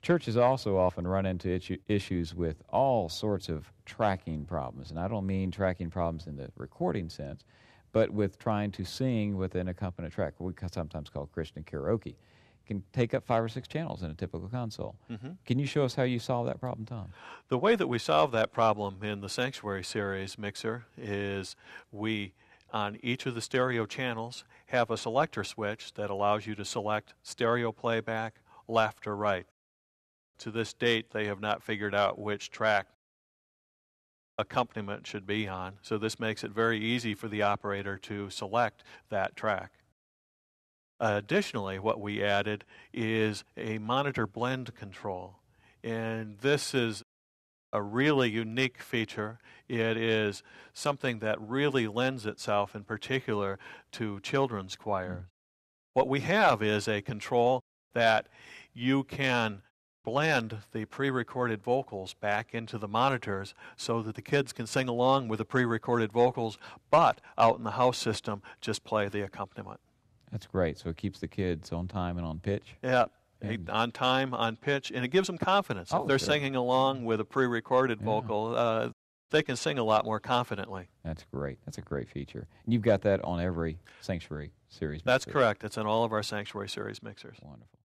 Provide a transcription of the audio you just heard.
Churches also often run into issue, issues with all sorts of tracking problems, and I don't mean tracking problems in the recording sense, but with trying to sing with an accompaniment track, what we sometimes call Christian karaoke. Can take up five or six channels in a typical console. Mm-hmm. Can you show us how you solve that problem, Tom? The way that we solve that problem in the Sanctuary Series mixer is we, on each of the stereo channels, have a selector switch that allows you to select stereo playback, left or right. To this date, they have not figured out which track accompaniment should be on, so this makes it very easy for the operator to select that track. Additionally, what we added is a monitor blend control. And this is a really unique feature. It is something that really lends itself, in particular, to children's choir. Hmm. What we have is a control that you can blend the pre recorded vocals back into the monitors so that the kids can sing along with the pre recorded vocals, but out in the house system, just play the accompaniment. That's great. So it keeps the kids on time and on pitch. Yeah. And- On time, on pitch, and it gives them confidence. Oh, if they're sure. singing along with a pre recorded Yeah. vocal, uh, they can sing a lot more confidently. That's great. That's a great feature. And you've got that on every Sanctuary series. That's mixer. correct. It's in all of our Sanctuary Series mixers. Wonderful.